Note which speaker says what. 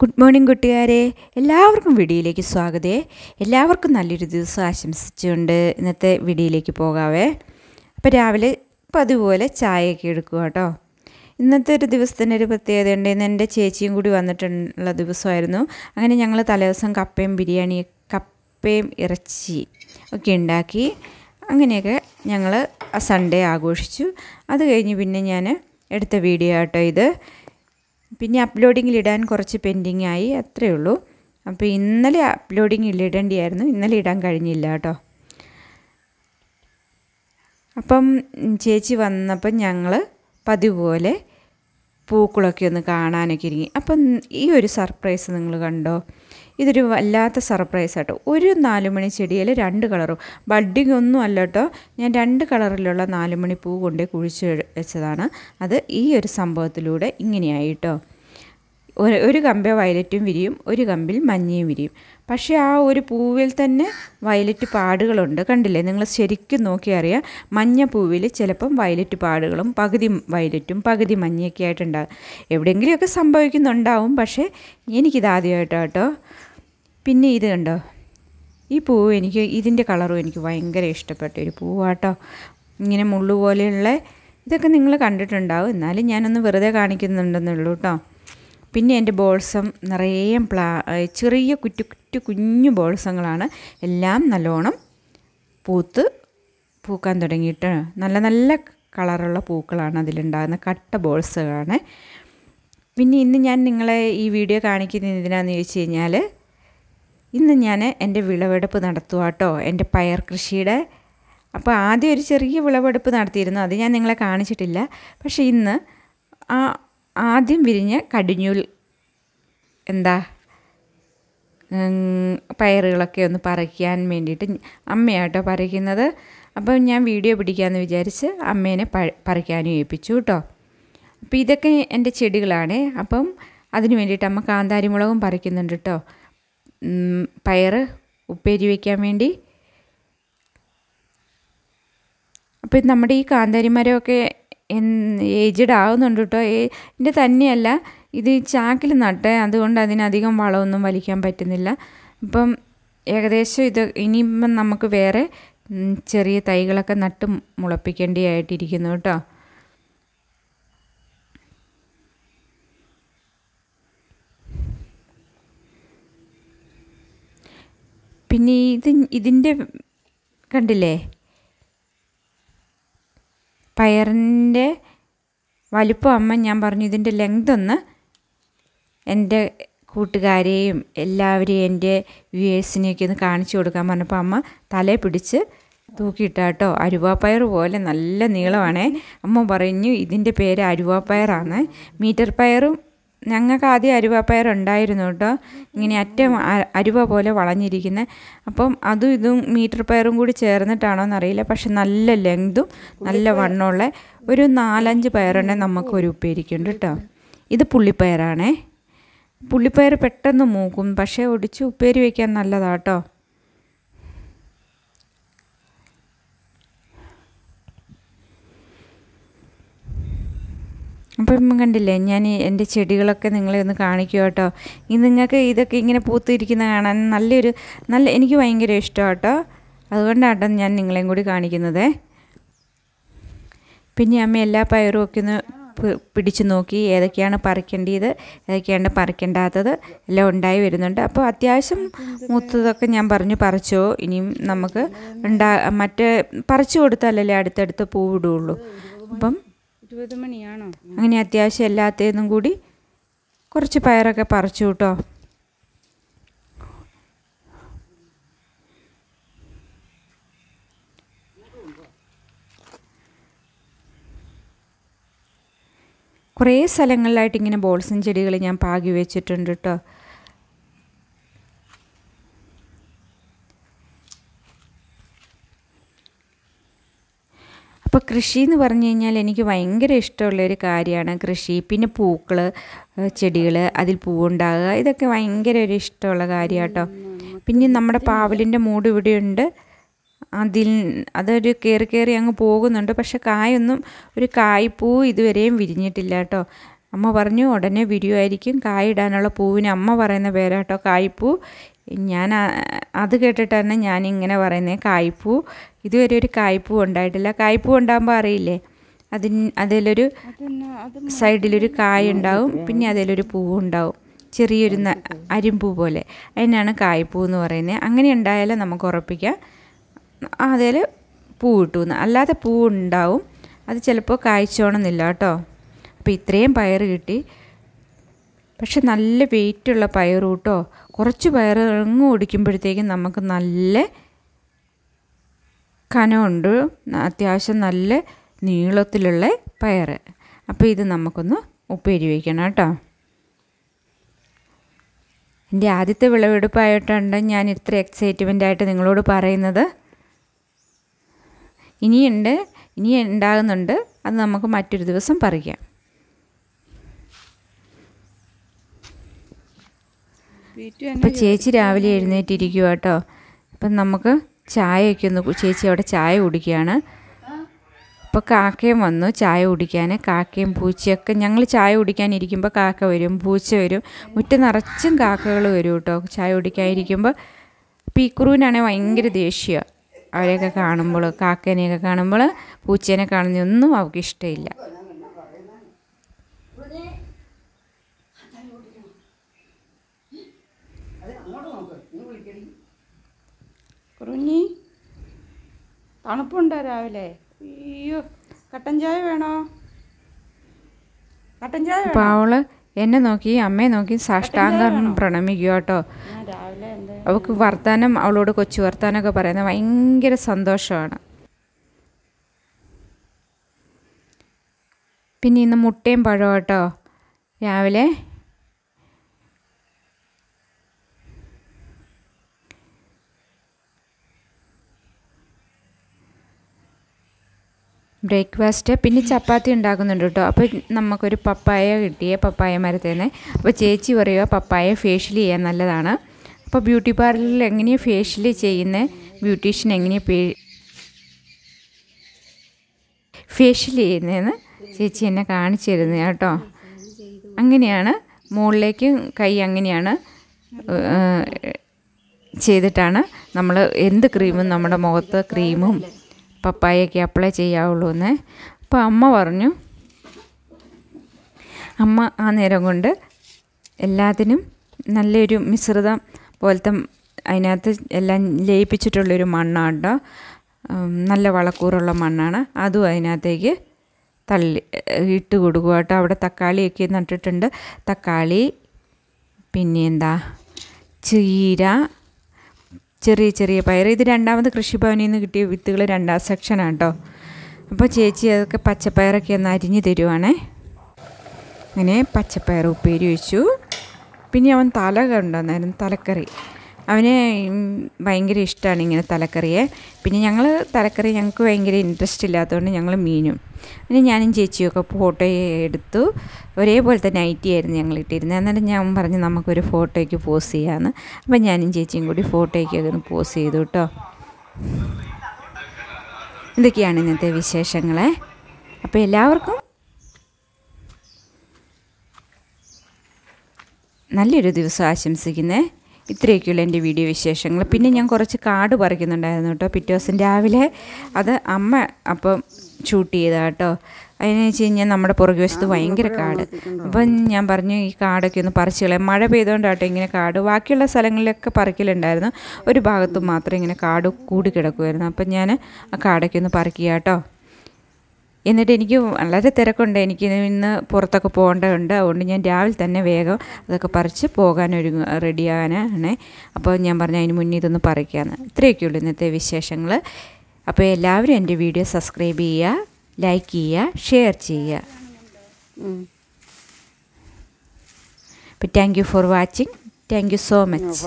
Speaker 1: Good morning കൂട്ടുകാരെ. എല്ലാവർക്കും വീഡിയോയിലേക്ക് സ്വാഗതേ. എല്ലാവർക്കും നല്ലൊരു ദിവസം ആശംസിച്ചുകൊണ്ട് ഇന്നത്തെ വീഡിയോയിലേക്ക് പോകാവേ. അപ്പോൾ രാവിലെ പതുപോലെ ചായയൊക്കെ എടുക്കുക കേട്ടോ. ഇന്നത്തെ ഒരു ദിവസത്തിന്റെ ഒരു പ്രത്യേകത ഉണ്ട്. ഇന്ന് എന്റെ ചേച്ചിയും കൂടി വന്നിട്ടുള്ള ദിവസമായിരുന്നു. അങ്ങനെ ഞങ്ങൾ തലേദിവസം കപ്പയും ബിരിയാണി കപ്പയും ഇറച്ചി ഒക്കെ ഉണ്ടാക്കി. അങ്ങനെയൊക്കെ ഞങ്ങൾ സൺഡേ ആഘോഷിച്ചു. അത് കഴിഞ്ഞ് പിന്നെ ഞാൻ എടുത്ത വീഡിയോ ആട്ടോ ഇത്. പിന്നെ അപ്ലോഡിങ്ങിൽ ഇടാൻ കുറച്ച് പെൻഡിങ് ആയി അത്രയേ ഉള്ളൂ. അപ്പോൾ ഇന്നലെ അപ്ലോഡിങ്ങിൽ ഇടേണ്ടിയായിരുന്നു. ഇന്നലെ ഇടാൻ കഴിഞ്ഞില്ല കേട്ടോ. അപ്പം ചേച്ചി വന്നപ്പം ഞങ്ങൾ പതിവ് പോലെ പൂക്കളൊക്കെ ഒന്ന് കാണാനൊക്കെ ഇരിക്കും. അപ്പം ഈ ഒരു സർപ്രൈസ് നിങ്ങൾ കണ്ടോ? ഇതൊരു വല്ലാത്ത സർപ്രൈസ് ആട്ടോ. ഒരു നാലുമണി ചെടിയിൽ രണ്ട് കളറും. ബഡ്ഡിങ് ഒന്നും അല്ല കേട്ടോ. ഞാൻ രണ്ട് കളറിലുള്ള നാലുമണി പൂ കൊണ്ട് കുഴിച്ച് വെച്ചതാണ്. അത് ഈ ഒരു സംഭവത്തിലൂടെ ഇങ്ങനെയായി കേട്ടോ. ഒരു ഒരു കമ്പേ വയലറ്റും വിരിയും ഒരു കമ്പിൽ മഞ്ഞയും വിരിയും. പക്ഷേ ആ ഒരു പൂവിൽ തന്നെ വയലറ്റ് പാടുകളുണ്ട്. കണ്ടില്ലേ? നിങ്ങൾ ശരിക്കും നോക്കി അറിയാം. മഞ്ഞ പൂവിൽ ചിലപ്പം വയലറ്റ് പാടുകളും പകുതി വയലറ്റും പകുതി മഞ്ഞയൊക്കെ ആയിട്ടുണ്ടാകും എവിടെയെങ്കിലുമൊക്കെ സംഭവിക്കുന്നുണ്ടാവും. പക്ഷേ എനിക്കിത് ആദ്യമായിട്ടോ കേട്ടോ പിന്നെ ഇത് കണ്ടോ? ഈ പൂവ് എനിക്ക് ഇതിന്റെ കളറും എനിക്ക് ഭയങ്കര ഇഷ്ടപ്പെട്ട ഒരു പൂവാട്ടോ. ഇങ്ങനെ മുള്ളു പോലെയുള്ള ഇതൊക്കെ നിങ്ങൾ കണ്ടിട്ടുണ്ടാവും. എന്നാലും ഞാനൊന്ന് വെറുതെ കാണിക്കുന്നുണ്ടെന്നുള്ളൂ കേട്ടോ പിന്നെ എന്റെ ബോൾസം നിറയെ പ്ലാ ചെറിയ കുറ്റു കുറ്റു കുഞ്ഞു ബോൾസങ്ങളാണ്. എല്ലാം നല്ലോണം പൂത്ത് പൂക്കാൻ തുടങ്ങിയിട്ട് നല്ല നല്ല കളറുള്ള പൂക്കളാണ് അതിലുണ്ടാകുന്ന കട്ട ബോൾസുകളാണ്. പിന്നെ ഇന്ന് ഞാൻ നിങ്ങളെ ഈ വീഡിയോ കാണിക്കുന്നത് എന്തിനാന്ന് ചോദിച്ചു കഴിഞ്ഞാൽ ഇന്ന് ഞാൻ എന്റെ വിളവെടുപ്പ് നടത്തുക കേട്ടോ എന്റെ പയർ കൃഷിയുടെ. അപ്പോൾ ആദ്യം ഒരു ചെറിയ വിളവെടുപ്പ് നടത്തിയിരുന്നു. അത് ഞാൻ നിങ്ങളെ കാണിച്ചിട്ടില്ല. പക്ഷേ ഇന്ന് ആ ആദ്യം വിരിഞ്ഞ കടിഞ്ഞൂൽ എന്താ പയറുകളൊക്കെ ഒന്ന് പറിക്കാൻ വേണ്ടിയിട്ട് അമ്മയാട്ടോ പറിക്കുന്നത്. അപ്പം ഞാൻ വീഡിയോ പിടിക്കാമെന്ന് വിചാരിച്ച് അമ്മേനെ പ പറിക്കാനും ഏൽപ്പിച്ചു കേട്ടോ. അപ്പോൾ ഇതൊക്കെ എന്റെ ചെടികളാണ്. അപ്പം അതിന് വേണ്ടിയിട്ട് അമ്മ കാന്താരി മുളകും പറിക്കുന്നുണ്ട് കേട്ടോ. പയറ് ഉപ്പേരി വയ്ക്കാൻ വേണ്ടി. അപ്പം നമ്മുടെ ഈ കാന്താരി മരമൊക്കെ ഏജ്ഡ് ആവുന്നുണ്ട് കേട്ടോ എന്റെ തന്നെയല്ല ഇത് ചാക്കിൽ നട്ടേ അതുകൊണ്ട് അതിനധികം വളമൊന്നും വലിക്കാൻ പറ്റുന്നില്ല. ഇപ്പം ഏകദേശം ഇത് ഇനിയിപ്പം നമുക്ക് വേറെ ചെറിയ തൈകളൊക്കെ നട്ട് മുളപ്പിക്കേണ്ടിയായിട്ടിരിക്കുന്നു കേട്ടോ പിന്നെ ഇത് ഇതിന്റെ കണ്ടില്ലേ? പയറിന്റെ വലിപ്പം അമ്മ ഞാൻ പറഞ്ഞു ഇതിന്റെ ലെങ്ത് ഒന്ന് എന്റെ കൂട്ടുകാരെയും എല്ലാവരെയും എന്റെ വ്യൂവേഴ്സിനെയൊക്കെ ഒന്ന് കാണിച്ചു കൊടുക്കാൻ പറഞ്ഞപ്പോൾ അമ്മ തലയെ പിടിച്ച് തൂക്കിയിട്ടാട്ടോ. അരുവാപ്പയർ പോലെ നല്ല നീളമാണേ. അമ്മ പറഞ്ഞു ഇതിന്റെ പേര് അരുവാപ്പയറാണ്. മീറ്റർ പയറും ഞങ്ങൾക്ക് ആദ്യം അരുവാപ്പയർ ഉണ്ടായിരുന്നു കേട്ടോ. ഇങ്ങനെ അറ്റം അരുവ പോലെ വളഞ്ഞിരിക്കുന്നത് അപ്പം അതും ഇതും മീറ്റർ പയറും കൂടി ചേർന്നിട്ടാണോ എന്നറിയില്ല. പക്ഷെ നല്ല ലെങ്തും നല്ല വണ്ണമുള്ള ഒരു നാലഞ്ച് പയറുണ്ടെങ്കിൽ നമുക്ക് ഒരു ഉപ്പേരിക്കുണ്ട് കേട്ടോ. ഇത് പുള്ളിപ്പയറാണേ. പുള്ളിപ്പയർ പെട്ടെന്ന് മൂക്കും. പക്ഷേ ഒടിച്ച് ഉപ്പേരി വയ്ക്കാൻ നല്ലതാട്ടോ അപ്പം കണ്ടില്ലേ ഞാൻ എന്റെ ചെടികളൊക്കെ നിങ്ങളെ ഒന്ന് കാണിക്കുക കേട്ടോ? ഇത് നിങ്ങൾക്ക് ഇതൊക്കെ ഇങ്ങനെ പൂത്തിരിക്കുന്ന കാണാൻ നല്ലൊരു നല്ല എനിക്ക് ഭയങ്കര ഇഷ്ടമാണ് കേട്ടോ അതുകൊണ്ടാട്ടോ ഞാൻ നിങ്ങളെയും കൂടി കാണിക്കുന്നത്. പിന്നെ അമ്മ എല്ലാ പയറും ഒക്കെ ഒന്ന് പിടിച്ചു നോക്കി ഏതൊക്കെയാണ് പറിക്കേണ്ടത് ഏതൊക്കെയാണ് പറിക്കേണ്ടാത്തത് എല്ലാം ഉണ്ടായി വരുന്നുണ്ട്. അപ്പോൾ അത്യാവശ്യം മൂത്തതൊക്കെ ഞാൻ പറഞ്ഞു പറിച്ചോ ഇനിയും നമുക്ക് ഉണ്ടാ മറ്റേ പറിച്ചു കൊടുത്താലല്ലേ അടുത്തടുത്ത് പൂവിടുള്ളൂ. അപ്പം
Speaker 2: ഇരുപത് മണിയാണോ?
Speaker 1: അങ്ങനെ അത്യാവശ്യം എല്ലാത്തേന്നും കൂടി കുറച്ച് പയറൊക്കെ പറിച്ചു കേട്ടോ. കുറേ സ്ഥലങ്ങളിലായിട്ട് ഇങ്ങനെ ബോൾസും ചെടികൾ ഞാൻ പാകി വെച്ചിട്ടുണ്ട് കേട്ടോ. അപ്പോൾ കൃഷി എന്ന് പറഞ്ഞു കഴിഞ്ഞാൽ എനിക്ക് ഭയങ്കര ഇഷ്ടമുള്ളൊരു കാര്യമാണ് കൃഷി. പിന്നെ പൂക്കൾ ചെടികൾ അതിൽ പൂവുണ്ടാകുക. ഇതൊക്കെ ഭയങ്കര ഒരു ഇഷ്ടമുള്ള കാര്യമാണ് കേട്ടോ പിന്നെ നമ്മുടെ പാവലിന്റെ മൂട് ഇവിടെയുണ്ട്. അതിൽ അതൊരു കയറി കയറി അങ്ങ് പോകുന്നുണ്ട്. പക്ഷെ കായൊന്നും ഒരു കായ്പൂ ഇതുവരെയും വിരിഞ്ഞിട്ടില്ല കേട്ടോ അമ്മ പറഞ്ഞു ഉടനെ വിരിയുമായിരിക്കും. കായിടാനുള്ള പൂവിന് അമ്മ പറയുന്ന പേരാട്ടോ കായ്പൂ. ഞാൻ അത് കേട്ടിട്ടാണ് ഞാൻ ഇങ്ങനെ പറയുന്നത് കായ്പൂ. ഇതുവരെ ഒരു കായ്പൂ ഉണ്ടായിട്ടില്ല. കായ്പൂ ഉണ്ടാകുമ്പോൾ അറിയില്ലേ? അതിന് അതിലൊരു സൈഡിലൊരു കായ ഉണ്ടാവും പിന്നെ അതിലൊരു പൂവ് ഉണ്ടാവും. ചെറിയൊരു അരിമ്പൂ പോലെ. അതിനാണ് കായ്പൂ എന്ന് പറയുന്നത് അങ്ങനെ ഉണ്ടായാലും നമുക്ക് ഉറപ്പിക്കാം. അതിൽ പൂ കിട്ടുമെന്ന് അല്ലാതെ പൂ ഉണ്ടാവും. അത് ചിലപ്പോൾ കായ്ച്ചോണമെന്നില്ല കേട്ടോ. അപ്പോൾ ഇത്രയും പയർ കിട്ടി. പക്ഷെ നല്ല വെയിറ്റുള്ള പയർ കൂട്ടോ കുറച്ച് പയർ ഇറങ്ങ് ഓടിക്കുമ്പോഴത്തേക്കും നമുക്ക് നല്ല കനമുണ്ട് അത്യാവശ്യം നല്ല നീളത്തിലുള്ള പയർ അപ്പോൾ ഇത് നമുക്കൊന്ന് ഉപ്പേരി വയ്ക്കണം കേട്ടോ. എന്റെ ആദ്യത്തെ വിളവെടുപ്പായിട്ടുണ്ട് ഞാൻ ഇത്ര എക്സൈറ്റ്മെന്റ് ആയിട്ട് നിങ്ങളോട് പറയുന്നത്. ഇനിയുണ്ട് ഇനി ഉണ്ടാകുന്നുണ്ട് അത് നമുക്ക് മറ്റൊരു ദിവസം പറിക്കാം
Speaker 2: വീറ്റു തന്നെ
Speaker 1: അപ്പോൾ ചേച്ചി രാവിലെ എഴുന്നേറ്റിരിക്കുക കേട്ടോ അപ്പം നമുക്ക് ചായയൊക്കെ ഒന്ന് ചേച്ചി അവിടെ ചായ കുടിക്കുകയാണ്. അപ്പോൾ കാക്കയും വന്നു ചായ കുടിക്കാൻ. കാക്കയും പൂച്ചയൊക്കെ ഞങ്ങൾ ചായ കുടിക്കാനിരിക്കുമ്പോൾ കാക്ക വരും പൂച്ച വരും. മുറ്റം നിറച്ചും കാക്കകൾ വരും കേട്ടോ ചായ കുടിക്കാനിരിക്കുമ്പോൾ പീക്കുറുവിനാണെങ്കിൽ ഭയങ്കര ദേഷ്യമാണ് അവരെയൊക്കെ കാണുമ്പോൾ കാക്കേനെയൊക്കെ കാണുമ്പോൾ പൂച്ചേനെ കാണുന്നതൊന്നും അവൾക്ക് ഇഷ്ടമില്ല
Speaker 2: കുറുഞ്ഞി. തണുപ്പുണ്ടോ രാവിലെ? അയ്യോ കട്ടൻ ചായ വേണോ? കട്ടൻ ചായ
Speaker 1: അപ്പോൾ അവൾ എന്നെ നോക്കി അമ്മയെ നോക്കി സാഷ്ടാംഗം പ്രണമിക്കുക കേട്ടോ. അവൾക്ക് വർത്താനം അവളോട് കൊച്ചു വർത്താനമൊക്കെ പറയുന്നത് ഭയങ്കര സന്തോഷമാണ്. പിന്നെ ഇന്ന് മുട്ടയും പഴം കേട്ടോ രാവിലെ. ബ്രേക്ക്ഫാസ്റ്റ് പിന്നെ ചപ്പാത്തി ഉണ്ടാക്കുന്നുണ്ട് കേട്ടോ. അപ്പോൾ നമുക്കൊരു പപ്പായ കിട്ടിയേ പപ്പായ മരത്തിൽ നിന്ന് അപ്പോൾ ചേച്ചി പറയുക പപ്പായ ഫേഷ്യൽ ചെയ്യാൻ നല്ലതാണ്. അപ്പോൾ ബ്യൂട്ടി പാർലറിൽ എങ്ങനെയാണ് ഫേഷ്യൽ ചെയ്യുന്നത് ബ്യൂട്ടീഷ്യൻ എങ്ങനെയാണ് പേ ഫേഷ്യൽ ചെയ്യുന്നതെന്ന് ചേച്ചി എന്നെ കാണിച്ചു തരുന്നത് കേട്ടോ. അങ്ങനെയാണ് മുകളിലേക്ക് കൈ അങ്ങനെയാണ് ചെയ്തിട്ടാണ് നമ്മൾ എന്ത് ക്രീമും നമ്മുടെ മുഖത്ത് ക്രീമും പപ്പായൊക്കെ അപ്ലൈ ചെയ്യാവുള്ളൂ എന്ന് അപ്പോൾ അമ്മ പറഞ്ഞു അമ്മ ആ നേരം കൊണ്ട് എല്ലാത്തിനും നല്ലൊരു മിശ്രിതം പോലത്തെ അതിനകത്ത് എല്ലാം ലയിപ്പിച്ചിട്ടുള്ളൊരു മണ്ണാണ് കേട്ടോ നല്ല വളക്കൂറുള്ള മണ്ണാണ്. അതും അതിനകത്തേക്ക് തള്ളി ഇട്ട് കൊടുക്കുക കേട്ടോ. അവിടെ തക്കാളിയൊക്കെ നട്ടിട്ടുണ്ട്. തക്കാളി പിന്നെ എന്താ? ചീര ചെറിയ ചെറിയ പയർ. ഇത് രണ്ടാമത് കൃഷിഭവനിൽ നിന്ന് കിട്ടിയ വിത്തുകൾ രണ്ടാം സെക്ഷനാണ് കേട്ടോ അപ്പോൾ ചേച്ചി അതൊക്കെ പച്ചപ്പയറൊക്കെ ഒന്ന് അരിഞ്ഞ് തരുവാണേ. അങ്ങനെ പച്ചപ്പയർ ഉപ്പേരി വെച്ചു. പിന്നെ അവൻ തല കൊണ്ടുവന്നായിരുന്നു തലക്കറി. അവന് ഭയങ്കര ഇഷ്ടമാണ് ഇങ്ങനെ തലക്കറിയെ. പിന്നെ ഞങ്ങൾ തലക്കറി ഞങ്ങൾക്ക് ഭയങ്കര ഇൻട്രസ്റ്റ് ഇല്ലാത്തതുകൊണ്ട് ഞങ്ങൾ മീനും. പിന്നെ ഞാനും ചേച്ചിയൊക്കെ ഫോട്ടോ എടുത്തു. ഒരേപോലത്തെ നൈറ്റി ആയിരുന്നു ഞങ്ങൾ ഇട്ടിരുന്നത്. എന്നിട്ട് ഞാൻ പറഞ്ഞു നമുക്കൊരു ഫോട്ടോയ്ക്ക് പോസ് ചെയ്യാമെന്ന് അപ്പം ഞാനും ചേച്ചിയും കൂടി ഫോട്ടോയ്ക്കൊക്കെ ഒന്ന് പോസ് ചെയ്തു കേട്ടോ ഇതൊക്കെയാണ് ഇന്നത്തെ വിശേഷങ്ങളെ. അപ്പോൾ എല്ലാവർക്കും നല്ലൊരു ദിവസം ആശംസിക്കുന്നേ. ഇത്രയൊക്കെയുള്ള എന്റെ വീഡിയോ വിശേഷങ്ങൾ. പിന്നെ ഞാൻ കുറച്ച് കാട് പറിക്കുന്നുണ്ടായിരുന്നു കേട്ടോ പിറ്റേ ദിവസം രാവിലെ. അത് അമ്മ അപ്പം ഷൂട്ട് ചെയ്താ കേട്ടോ. അതിന് വെച്ച് കഴിഞ്ഞാൽ നമ്മുടെ പുറകു വശത്ത് ഭയങ്കര കാട്. അപ്പം ഞാൻ പറഞ്ഞു ഈ കാടൊക്കെ ഒന്ന് പറിച്ചു കളയാം. മഴ പെയ്തുകൊണ്ടാട്ടോ ഇങ്ങനെ കാട്. ബാക്കിയുള്ള സ്ഥലങ്ങളിലൊക്കെ പറിക്കലുണ്ടായിരുന്നു. ഒരു ഭാഗത്തും മാത്രം ഇങ്ങനെ കാട് കൂടി കിടക്കുമായിരുന്നു അപ്പം ഞാൻ ആ കാടൊക്കെ ഒന്ന് പറിക്കുക കേട്ടോ. എന്നിട്ട് എനിക്ക് വളരെ തിരക്കുണ്ട്. എനിക്ക് ഇന്ന് പുറത്തൊക്കെ പോകേണ്ടതുണ്ട്. അതുകൊണ്ട് ഞാൻ രാവിലെ തന്നെ വേഗം അതൊക്കെ പറിച്ച് പോകാൻ ഒരു റെഡിയാകാനാണ്. അപ്പോൾ ഞാൻ പറഞ്ഞു അതിന് മുന്നേ ഇതൊന്ന് പറിക്കാമെന്ന് ഇത്രയൊക്കെയുള്ളൂ ഇന്നത്തെ വിശേഷങ്ങൾ. അപ്പോൾ എല്ലാവരും എന്റെ വീഡിയോ സബ്സ്ക്രൈബ് ചെയ്യുക ലൈക്ക് ചെയ്യുക ഷെയർ ചെയ്യുക. അപ്പോൾ thank you for watching thank you so much